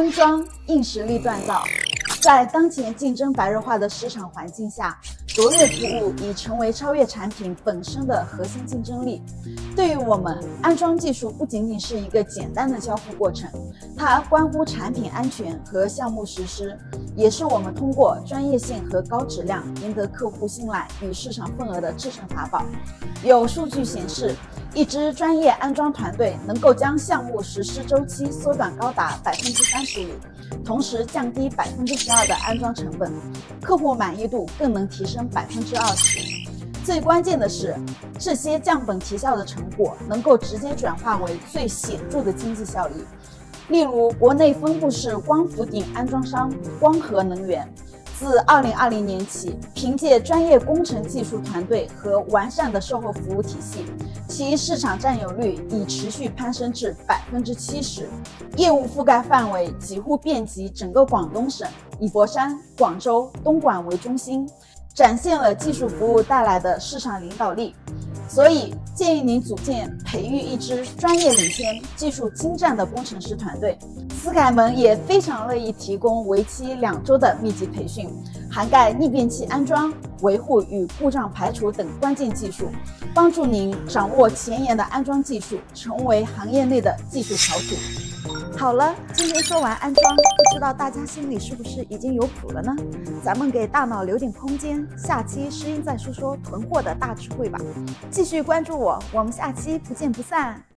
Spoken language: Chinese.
安装硬实力锻造。在当前竞争白热化的市场环境下，卓越服务已成为超越产品本身的核心竞争力。对于我们，安装技术不仅仅是一个简单的交付过程，它关乎产品安全和项目实施，也是我们通过专业性和高质量赢得客户信赖与市场份额的制胜法宝。有数据显示。一支专业安装团队能够将项目实施周期缩短高达百分之三十五，同时降低百分之十二的安装成本，客户满意度更能提升百分之二十。最关键的是，这些降本提效的成果能够直接转化为最显著的经济效益。例如，国内分布式光伏顶安装商光合能源。自二零二零年起，凭借专业工程技术团队和完善的售后服务体系，其市场占有率已持续攀升至百分之七十，业务覆盖范围几乎遍及整个广东省，以佛山、广州、东莞为中心，展现了技术服务带来的市场领导力。所以，建议您组建、培育一支专业领先、技术精湛的工程师团队。斯凯门也非常乐意提供为期两周的密集培训，涵盖逆变器安装、维护与故障排除等关键技术，帮助您掌握前沿的安装技术，成为行业内的技术翘楚。好了，今天说完安装，不知道大家心里是不是已经有谱了呢？咱们给大脑留点空间，下期诗音再说说囤货的大智慧吧。继续关注我，我们下期不见不散。